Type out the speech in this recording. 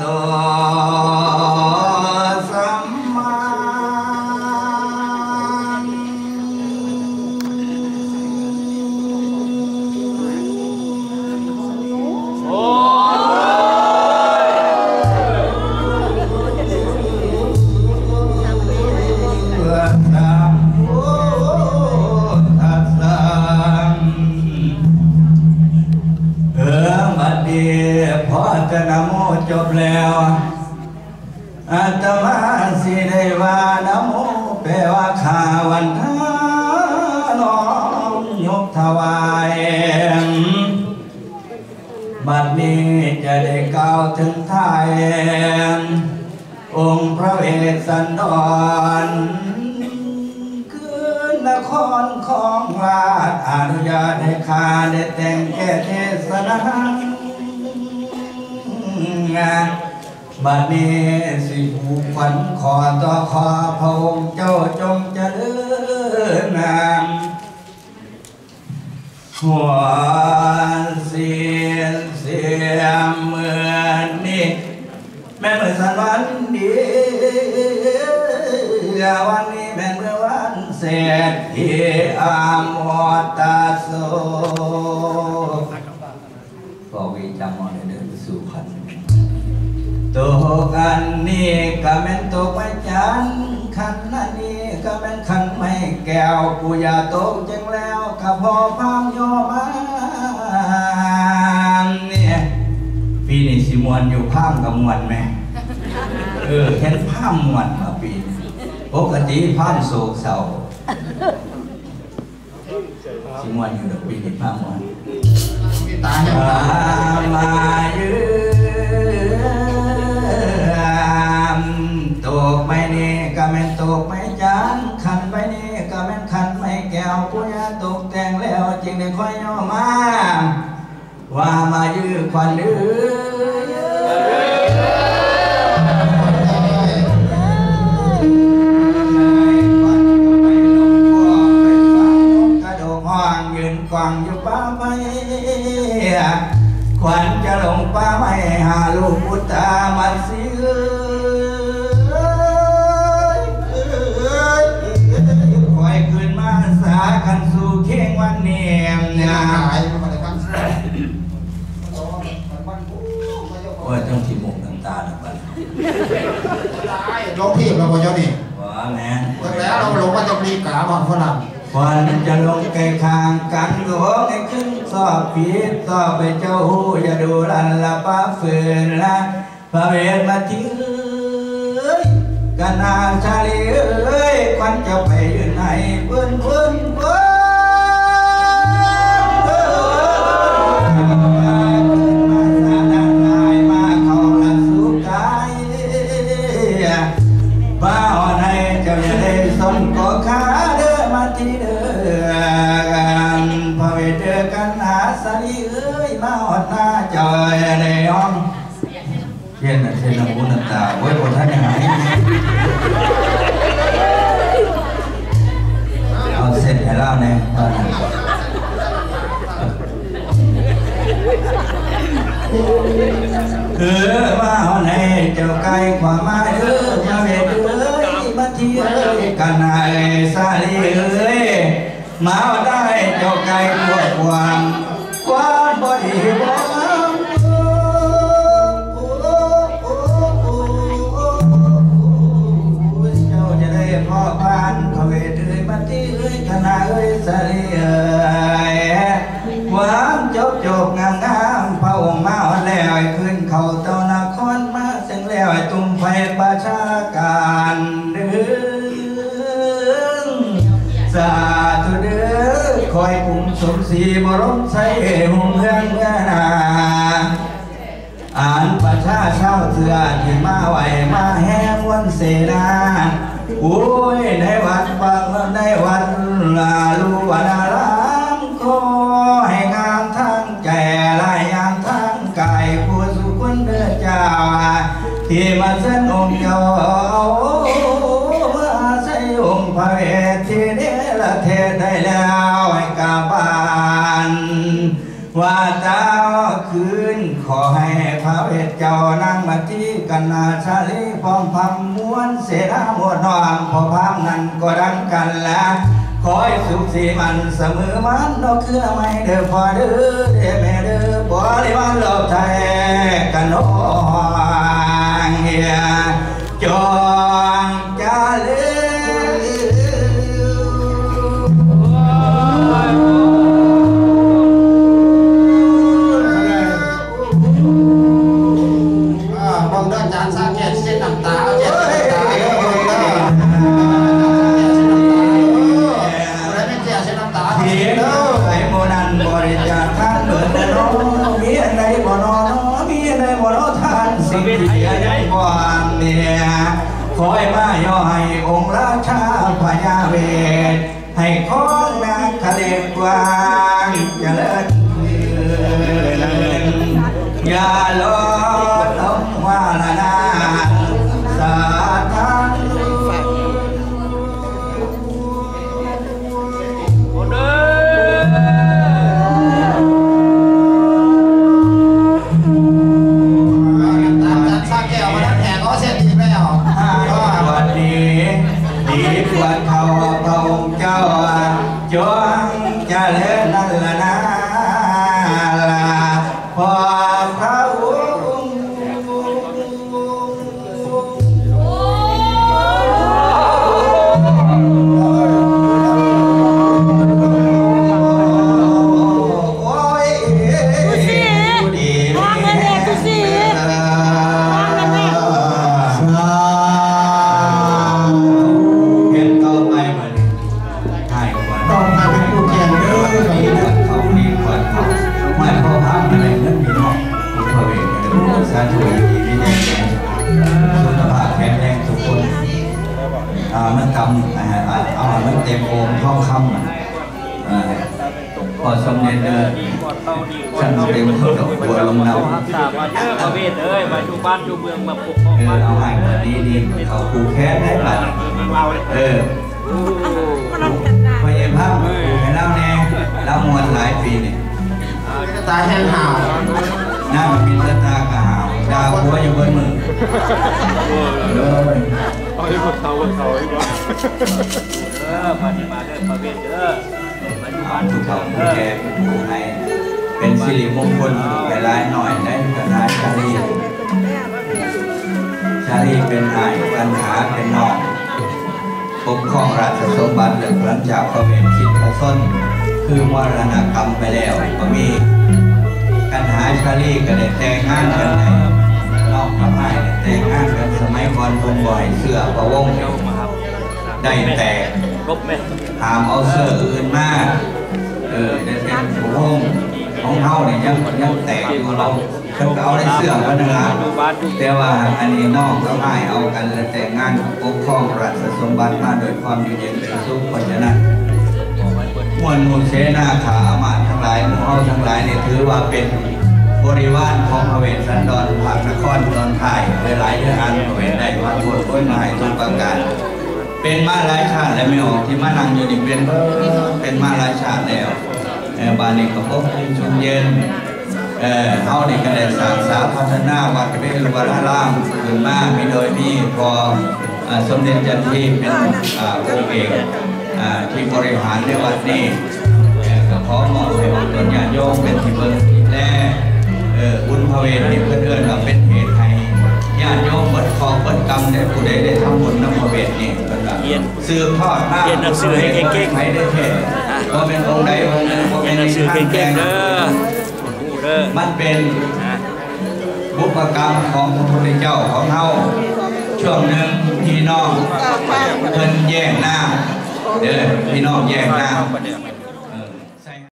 ต ยกถวายบัดนี้จะได้กล่าวถึงไทยองค์พระเวสสันดรคือนครของราชอนุญาตให้ข้าได้แต่งแก่เทศนาบัดนี้สิผูกฝันขอต่อขอพระองค์เจ้าจงเจริญนาม หัวเสียงเสียงเหมือนนี่แม่เมื่อสันวันดีวันนี้แม่เมื่อวันเสร็จที่อามอตาโซก็วิจามอนเดินสู่พันตกอันนี้ก็แม่นตกไม่จัน วปุยาตกจังแล้วข้าพอพามโยมาเนี่ยปีนี้สิมวนอยู่ภาพกับมวนไหมเออเห็นภาพมวนมาปีนี้ปกติภาพโศกเศร้าสิมวนอยู่ดอกปีนี้ภาพมวนมีตาใฝรั่งควันจะลงไกลคางกันหลวงให้ขึ้นสอบผีสอบไปเจ้าหูอย่าดูรันละป้าฝืนละพระเวทมาทิ้งกันนาชาลีเอ้ยควันจะไปยืนไหนเพื่อนเพื่อนเพื่อนำมูน้ำตาโอ้ยคนท่านยังหายเอาเสร็จให้เล่าแน่ตอนนั้น ที่เอ้ยคณะเอ้ยสาลีเอ้ยหวานจบจบงามงามพระองค์มาแล้วขึ้นเขาเต้านครมาถึงแล้วให้ตุ้มไฟประชาการเดือสาธุเด้อคอยกุมสมศรีบรมใส่หุ่งเฮืองเมื่อนาอ่านประชาชาวเสือที่มาไหวมาแห่มเสนาโอ้ยในวัดบางในวัด ลาลูวานารามขอให้งามทั้งใจลายงามทั้งกายผู้สุขุนเด้อเจ้าที่มาเส้นองค์เจ้าเมื่อใส่องค์พระเวทีเดลเทศได้แล้วให้กาบานว่าเจ้าคืนขอให้พระเวทเจ้านั่งมาที่กันนาชาลีพร้อมพำม้วนเสนาหมวดนอมพอพามนั้นก็ดังกันละ ขอให้สุขสีมันเสมอมันดอกคือไม่เด้อพอเด้อเด้อแม่เด้อบริวารหลบไทยกันโนเฮียจองจาลืออ่าเบิ่งด้อจานสาแก้วเส้นน้ำตา เวทให้ขอ อสมเด็จเดินฉันเต็มเท่าดอกบัวลงน้ำรักษามาเยอะประเวทเอ้ยมาชูบ้านชูเมืองมาปกครองเออบ้านเอาให้มาดีดีเอาคูแค้นได้ปะเออมันต้องจัดกาพอเย็นพักให้เล่าแน่เล่ามวลหลายปีเนี่ยตาแห้งหาวหน้ามันมีตาตากระหาวดาวหัวอยู่บนมือเลยเอาให้พวกเขาพวกเขาให้ก่อนเออมาที่มาเด้อประเวทเด้อ มาชูเอานทุชูกเมืเขาองผู้แก่ผู้ให้เป็นสิริมงคลหลายหน่อยได้กระนายชาลีชาลีเป็นนายปัญหาเป็นนอกปกครองราชสมบัติหลังจากพระเวทคิดพระส้น คือมรณกรรมไปแล้วก็มีปัญหาชาลีก็ได้แต่งงานกันในนอกพระไม้ได้แต่งงานกันสมัยก่อนคนบ่อยเสื้อพระวงศ์เจ้ามาครบได้แต่ ครบไหมหามเอาเสื้ออื่นมาเออได้เป็นพระวงศ์ของเฮาเนี่ยยังยังแตกอยู่เราเพิ่นก็เอาได้เสื้อแล้วนะครับชูบ้านแต่ว่าอันนี้นองก็ไม่เอากันและแต่งงานปกครองราชสมบัติมาโดยความอยู่เย็นเป็นสุขเพราะฉะนั้นมวลมูลเสนาขาอามาตทั้งหลายหมู่เฮาทั้งหลายเนี่ยถือว่าเป็นบริวารของพระเวสสันดรภาคนครตอนไทยหลายเดือนอันพระเวสได้มาบวชพ้นหมายทุกประการ เป็นมาหลายชาติและไม่ออกที่มานั่งอยู่นี่เป็นเป็นมาหลายชาติแล้วเออบาลีก็พบชุมเย็นเออเฮานี่ก็ได้สร้างสาพัฒนาวัดเวรุวรารามขึ้นมามีโดยมีพอสมเด็จจันทีเป็นอ่าผู้เอกอ่าที่บริหารในวัดนี้เอ่อก็ขอมอบให้องค์ตนญาติโยมเป็นที่เบิ่งที่แลเออบุญพระเวทนี่เพื่อนเอื้อนเป็นเหตุาติโยมเบิดคองเบิดกรรมได้ผู้ใดได้ทำบุญนำพระเวทนี่เพิ่นว่าสืบทอดมาเรียนหนังสือให้เก่งๆให้ได้เทศก็เป็นองค์ใดองค์หนึ่งบ่เรีเป็ยนนหนังสือเก่งๆเด้อหูเด้อมันเป็นนะบุพกรรมของพระพุทธเจ้าของเฮาช่วงหนึ่งพี่น้องเพิ่นแย่งหน้าเด้อพี่น้องแย่งหน้า